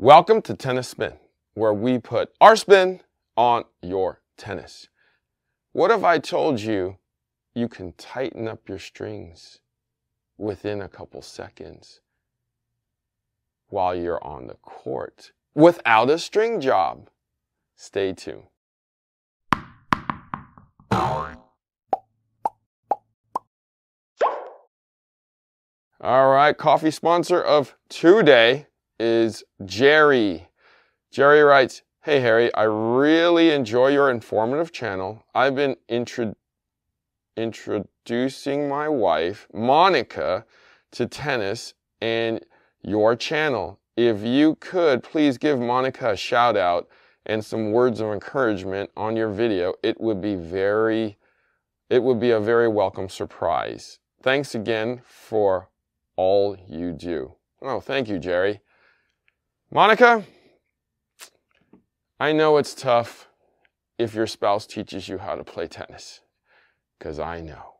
Welcome to Tennis Spin, where we put our spin on your tennis. What if I told you you can tighten up your strings within a couple seconds while you're on the court without a string job? Stay tuned. All right, coffee sponsor of today is Jerry. Jerry writes, Hey Harry, I really enjoy your informative channel. I've been intro introducing my wife, Monica, to tennis and your channel. If you could, please give Monica a shout out and some words of encouragement on your video. It would be very, it would be a very welcome surprise. Thanks again for all you do. Oh, thank you, Jerry. Monica, I know it's tough if your spouse teaches you how to play tennis, because I know.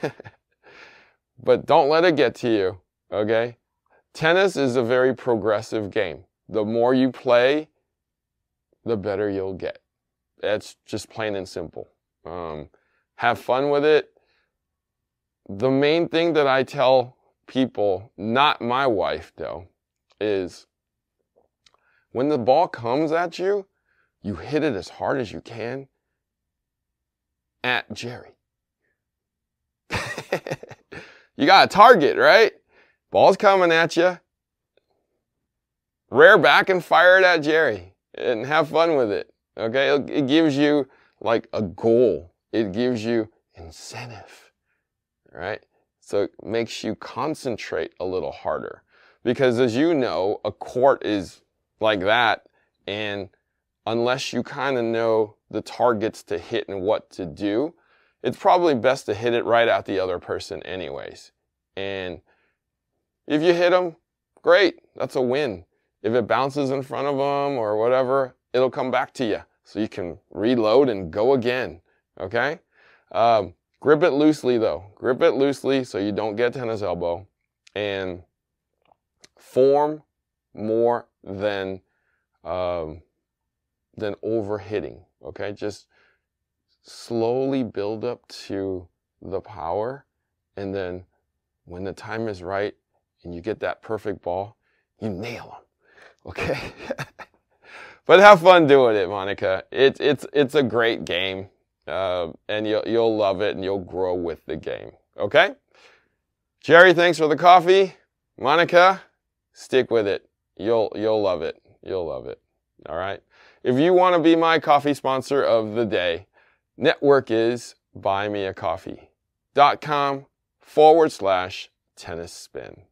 but don't let it get to you, okay? Tennis is a very progressive game. The more you play, the better you'll get. That's just plain and simple. Um, have fun with it. The main thing that I tell people, not my wife though, is when the ball comes at you, you hit it as hard as you can at Jerry. you got a target, right? Ball's coming at you. Rear back and fire it at Jerry and have fun with it. Okay? It gives you like a goal. It gives you incentive, right? So it makes you concentrate a little harder. Because as you know, a court is like that. And unless you kind of know the targets to hit and what to do, it's probably best to hit it right at the other person anyways. And if you hit them, great, that's a win. If it bounces in front of them or whatever, it'll come back to you. So you can reload and go again, okay? Um, grip it loosely though. Grip it loosely so you don't get tennis elbow. And form more than um, than overhitting. Okay, just slowly build up to the power, and then when the time is right and you get that perfect ball, you nail them. Okay. but have fun doing it, Monica. It's it's it's a great game, uh, and you'll you'll love it, and you'll grow with the game. Okay. Jerry, thanks for the coffee. Monica, stick with it. You'll you'll love it. You'll love it. All right. If you want to be my coffee sponsor of the day, network is buymeacoffee.com forward slash tennis spin.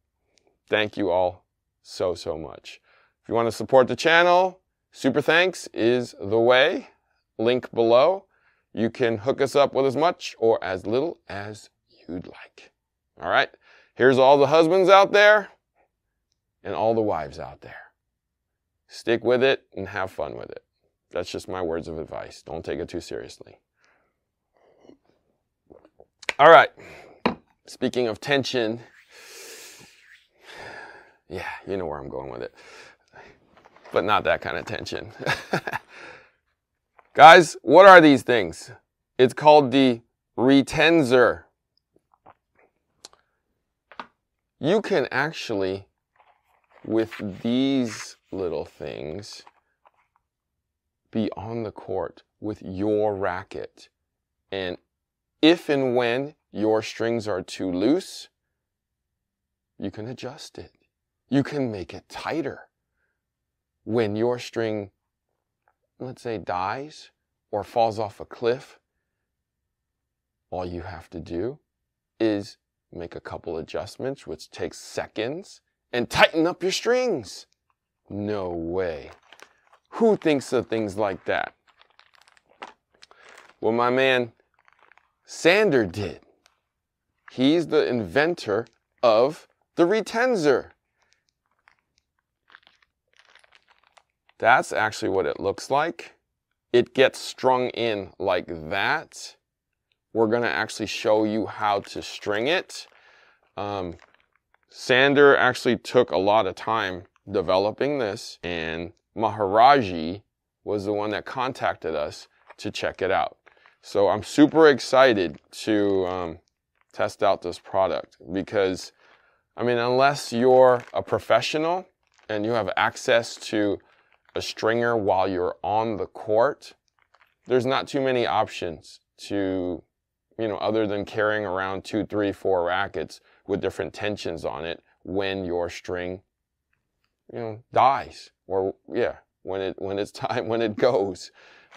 Thank you all so, so much. If you want to support the channel, super thanks is the way. Link below. You can hook us up with as much or as little as you'd like. All right. Here's all the husbands out there and all the wives out there. Stick with it and have fun with it. That's just my words of advice. Don't take it too seriously. All right. Speaking of tension, yeah, you know where I'm going with it. But not that kind of tension. Guys, what are these things? It's called the Retenser. You can actually with these little things be on the court with your racket. And if and when your strings are too loose, you can adjust it. You can make it tighter. When your string, let's say, dies or falls off a cliff, all you have to do is make a couple adjustments, which takes seconds, and tighten up your strings. No way. Who thinks of things like that? Well, my man Sander did. He's the inventor of the Retenser. That's actually what it looks like. It gets strung in like that. We're to actually show you how to string it. Um, Sander actually took a lot of time developing this and Maharisj was the one that contacted us to check it out. So I'm super excited to um, test out this product because, I mean, unless you're a professional and you have access to a stringer while you're on the court, there's not too many options to, you know, other than carrying around two, three, four rackets with different tensions on it when your string, you know, dies or yeah, when it when it's time when it goes.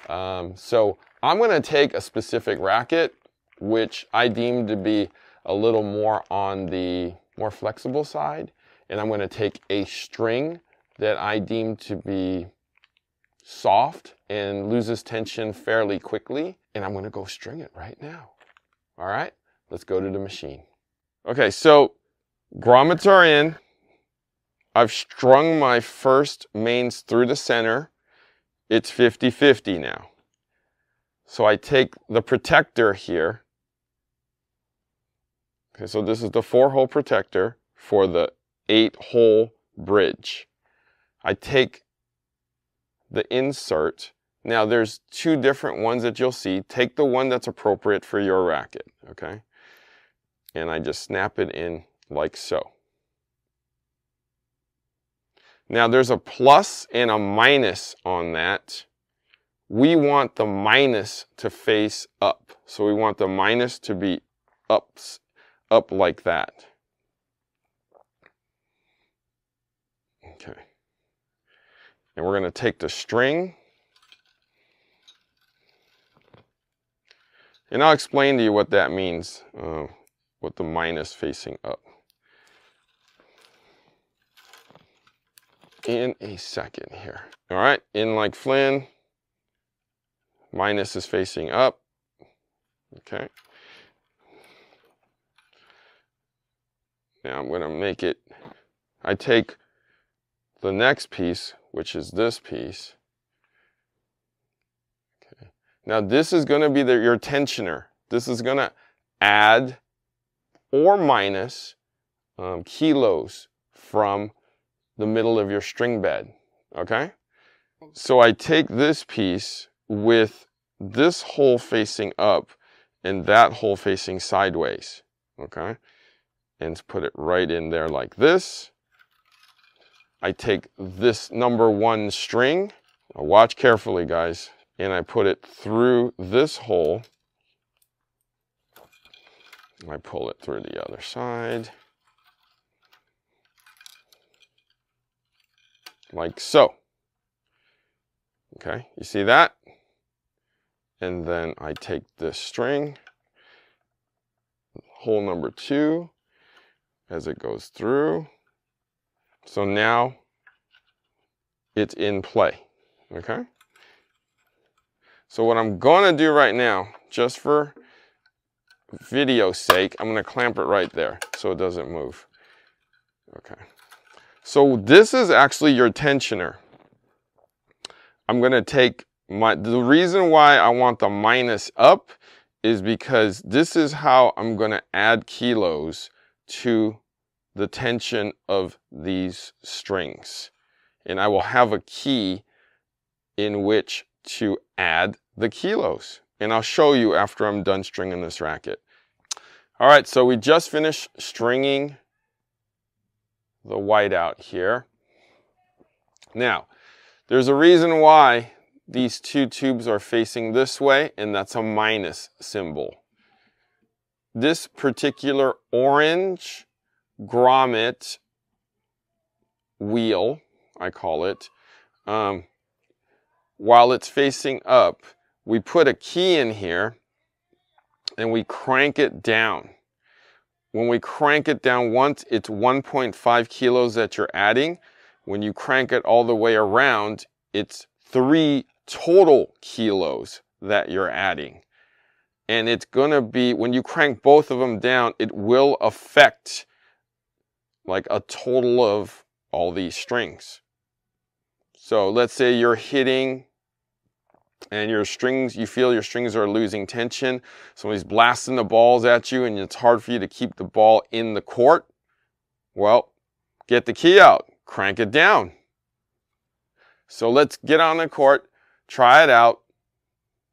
Um, so I'm going to take a specific racket, which I deem to be a little more on the more flexible side, and I'm going to take a string that I deem to be soft and loses tension fairly quickly, and I'm going to go string it right now. All right, let's go to the machine. Okay, so grommets are in. I've strung my first mains through the center. It's 50-50 now. So I take the protector here. Okay, so this is the four hole protector for the eight hole bridge. I take the insert. Now there's two different ones that you'll see. Take the one that's appropriate for your racket, okay? And I just snap it in like so. Now there's a plus and a minus on that. We want the minus to face up. So we want the minus to be ups, up like that. Okay. And we're going to take the string. And I'll explain to you what that means uh, with the minus facing up. in a second here. All right, in like Flynn, minus is facing up. Okay. Now I'm to make it, I take the next piece, which is this piece. Okay. Now this is to be the, your tensioner. This is to add or minus um, kilos from the middle of your string bed, okay? So I take this piece with this hole facing up and that hole facing sideways, okay? And put it right in there like this. I take this number one string, watch carefully guys, and I put it through this hole. I pull it through the other side. like so. Okay, you see that? And then I take this string, hole number two, as it goes through. So now it's in play, okay? So what I'm gonna do right now, just for video sake, I'm gonna clamp it right there so it doesn't move. Okay. So this is actually your tensioner. I'm gonna take my, the reason why I want the minus up is because this is how I'm gonna add kilos to the tension of these strings. And I will have a key in which to add the kilos. And I'll show you after I'm done stringing this racket. All right, so we just finished stringing the white out here. Now, there's a reason why these two tubes are facing this way, and that's a minus symbol. This particular orange grommet wheel, I call it, um, while it's facing up, we put a key in here and we crank it down. When we crank it down once, it's 1.5 kilos that you're adding. When you crank it all the way around, it's three total kilos that you're adding. And it's gonna be, when you crank both of them down, it will affect like a total of all these strings. So let's say you're hitting and your strings, you feel your strings are losing tension. Somebody's blasting the balls at you and it's hard for you to keep the ball in the court. Well, get the key out, crank it down. So let's get on the court, try it out.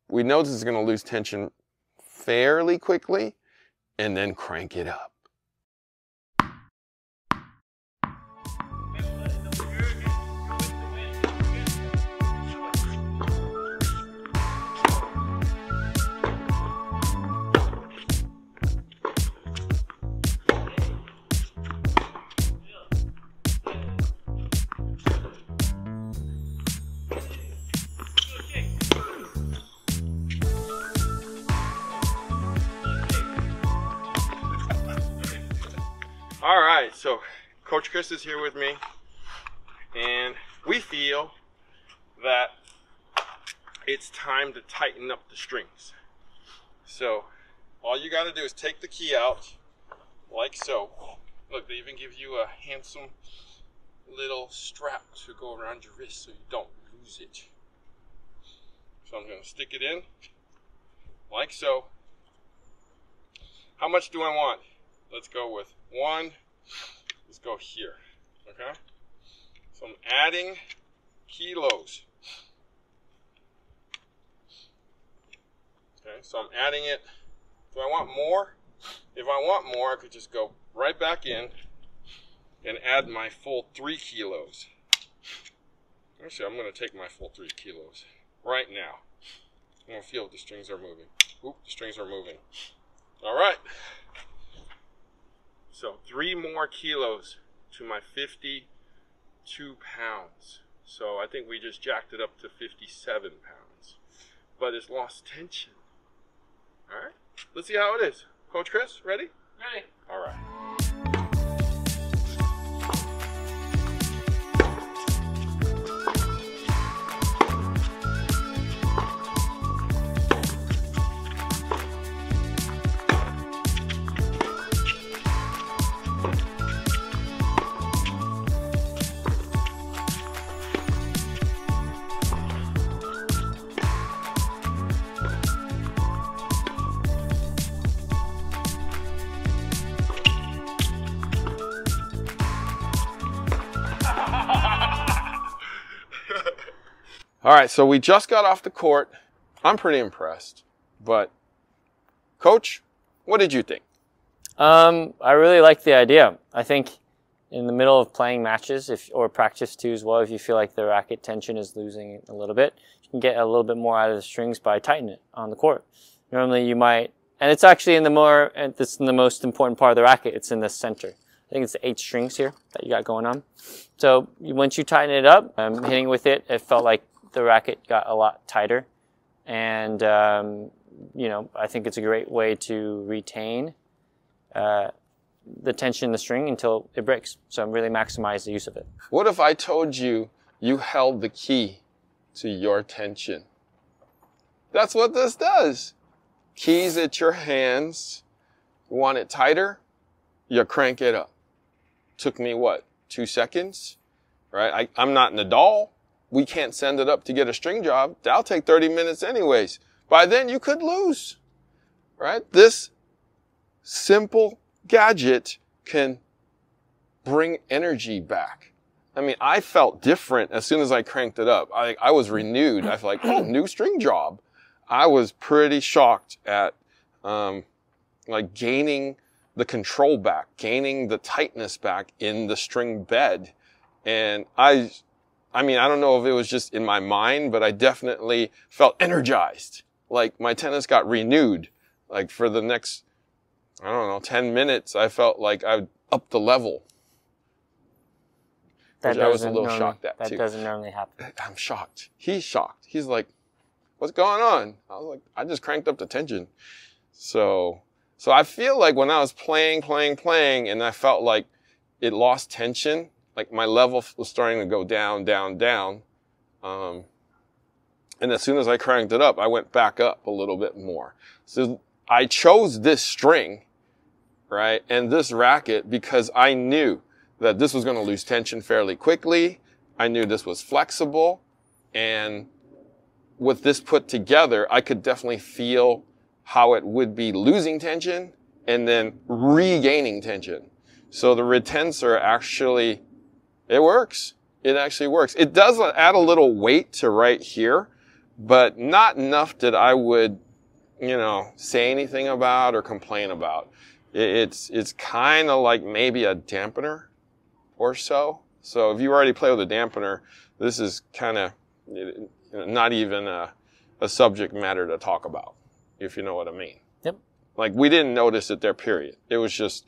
We know this is going to lose tension fairly quickly and then crank it up. All right, so Coach Chris is here with me, and we feel that it's time to tighten up the strings. So all you got to do is take the key out, like so. Look, they even give you a handsome little strap to go around your wrist so you don't lose it. So I'm to stick it in, like so. How much do I want? Let's go with one. Let's go here. Okay? So I'm adding kilos. Okay, so I'm adding it. Do I want more? If I want more, I could just go right back in and add my full three kilos. Actually, I'm going to take my full three kilos right now. I'm to feel if the strings are moving. Oop, the strings are moving. All right. So three more kilos to my 52 pounds. So I think we just jacked it up to 57 pounds. But it's lost tension. All right, let's see how it is. Coach Chris, ready? Ready. All right. All right, so we just got off the court. I'm pretty impressed. But, coach, what did you think? Um, I really like the idea. I think in the middle of playing matches, if or practice too as well, if you feel like the racket tension is losing a little bit, you can get a little bit more out of the strings by tightening it on the court. Normally, you might, and it's actually in the more, this is the most important part of the racket. It's in the center. I think it's the eight strings here that you got going on. So once you tighten it up, um, hitting with it, it felt like the racket got a lot tighter. And, um, you know, I think it's a great way to retain uh, the tension in the string until it breaks. So I'm really maximize the use of it. What if I told you you held the key to your tension? That's what this does. Keys at your hands. You want it tighter? You crank it up. Took me what? Two seconds? Right? I, I'm not Nadal we can't send it up to get a string job. That'll take 30 minutes anyways. By then you could lose, right? This simple gadget can bring energy back. I mean, I felt different as soon as I cranked it up. I, I was renewed. I felt like, oh, new string job. I was pretty shocked at, um, like gaining the control back, gaining the tightness back in the string bed. And I, I mean, I don't know if it was just in my mind, but I definitely felt energized. Like my tennis got renewed. Like for the next, I don't know, 10 minutes, I felt like I upped the level. That I was a little normally- shocked at That too. doesn't normally happen. I'm shocked. He's shocked. He's like, what's going on? I was like, I just cranked up the tension. So, so I feel like when I was playing, playing, playing, and I felt like it lost tension, like my level was starting to go down, down, down. Um, and as soon as I cranked it up, I went back up a little bit more. So I chose this string, right, and this racket because I knew that this was going to lose tension fairly quickly. I knew this was flexible, and with this put together, I could definitely feel how it would be losing tension and then regaining tension. So the Retenser actually It works. It actually works. It does add a little weight to right here, but not enough that I would, you know, say anything about or complain about. It's, it's kind of like maybe a dampener or so. So if you already play with a dampener, this is kind of not even a, a subject matter to talk about, if you know what I mean. Yep. Like we didn't notice it there, period. It was just,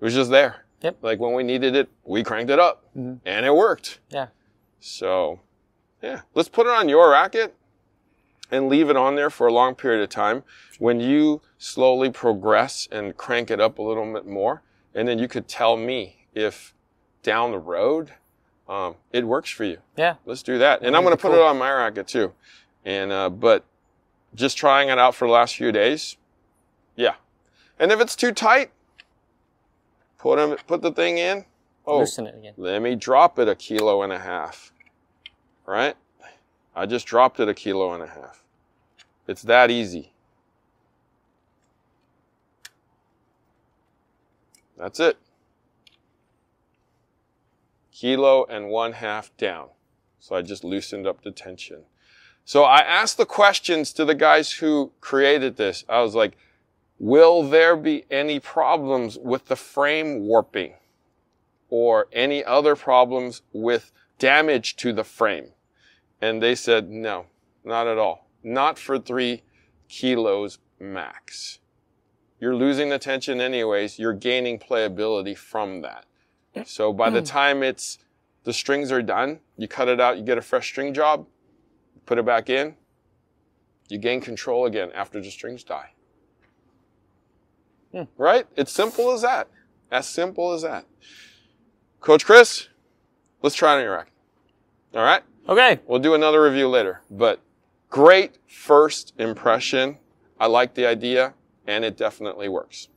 it was just there. Yep. Like when we needed it, we cranked it up mm-hmm. and it worked. Yeah. So, yeah, let's put it on your racket and leave it on there for a long period of time. When you slowly progress and crank it up a little bit more, and then you could tell me if down the road um, it works for you. Yeah. Let's do that. And I'm going to put cool. it on my racket too. And, uh, but just trying it out for the last few days. Yeah. And if it's too tight, put them, put the thing in. Oh, Loosen it again. Let me drop it a kilo and a half. Right? I just dropped it a kilo and a half. It's that easy. That's it. Kilo and one half down. So I just loosened up the tension. So I asked the questions to the guys who created this. I was like, will there be any problems with the frame warping or any other problems with damage to the frame? And they said, no, not at all. Not for three kilos max. You're losing the tension anyways. You're gaining playability from that. So by the hmm. time it's, the strings are done, you cut it out, you get a fresh string job, put it back in, you gain control again after the strings die. Hmm. Right? It's simple as that. As simple as that. Coach Chris, let's try it on your rack. All right? Okay. We'll do another review later, but great first impression. I like the idea and it definitely works.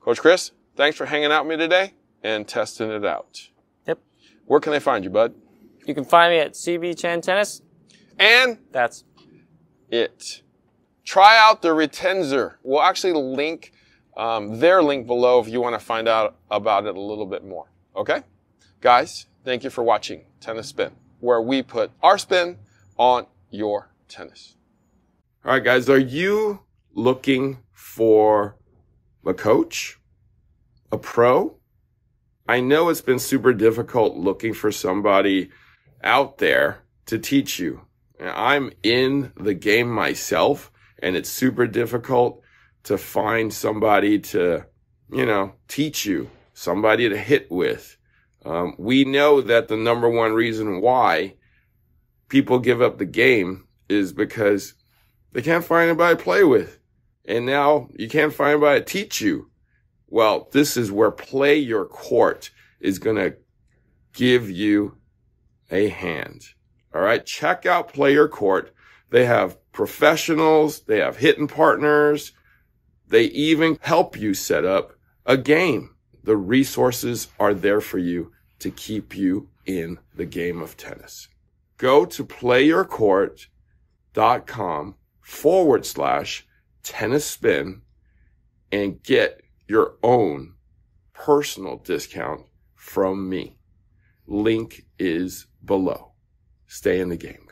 Coach Chris, thanks for hanging out with me today and testing it out. Yep. Where can they find you, bud? You can find me at CB Chien Tennis. And that's it. Try out the Retenser. We'll actually link um, their link below if you want to find out about it a little bit more. Okay? Guys, thank you for watching Tennis Spin where we put our spin on your tennis. All right, guys, are you looking for a coach, a pro? I know it's been super difficult looking for somebody out there to teach you. I'm in the game myself and it's super difficult to find somebody to, you know, teach you, somebody to hit with. Um, we know that the number one reason why people give up the game is because they can't find anybody to play with. And now you can't find anybody to teach you. Well, this is where play your court is going to give you a hand. All right. Check out play your court. They have professionals. They have hitting partners. They even help you set up a game. The resources are there for you to keep you in the game of tennis. Go to playyourcourt.com forward slash tennis spin and get your own personal discount from me. Link is below. Stay in the game.